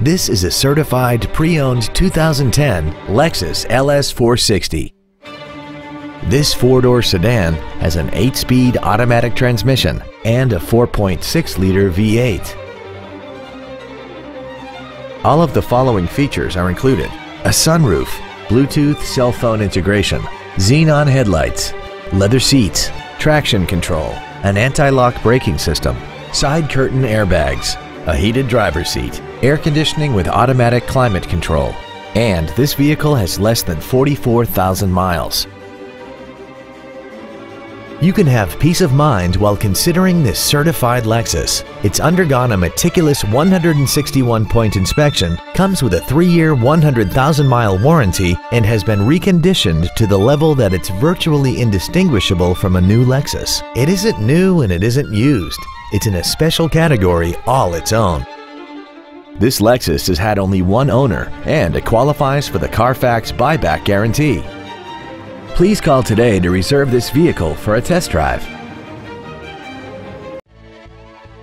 This is a certified pre-owned 2010 Lexus LS 460. This four-door sedan has an 8-speed automatic transmission and a 4.6-liter V8. All of the following features are included. A sunroof, Bluetooth cell phone integration, xenon headlights, leather seats, traction control, an anti-lock braking system, side curtain airbags, a heated driver's seat, air conditioning with automatic climate control, and this vehicle has less than 44,000 miles. You can have peace of mind while considering this certified Lexus. It's undergone a meticulous 161-point inspection, comes with a 3-year, 100,000-mile warranty, and has been reconditioned to the level that it's virtually indistinguishable from a new Lexus. It isn't new and it isn't used. It's in a special category all its own. This Lexus has had only one owner and it qualifies for the Carfax buyback guarantee. Please call today to reserve this vehicle for a test drive.